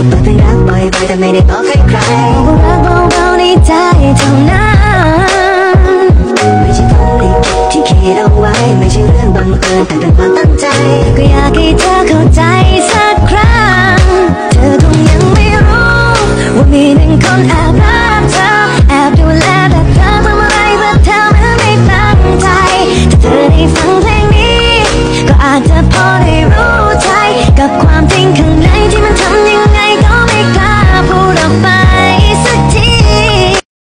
ก็ปแต่ไม่ได้บอกใครๆรักเบาเๆในใจเท่านั้นไม่ใช่ฝันลิขิที่คิดเอาไว้ไม่ใช่เรื่องบังเอิญแต่เป็นความตั้งใจก็อยากให้เธอเข้าใจสักครั้ง เธอคงยังไม่รู้ ว่ามีหนึ่งคนแอบรักเธอ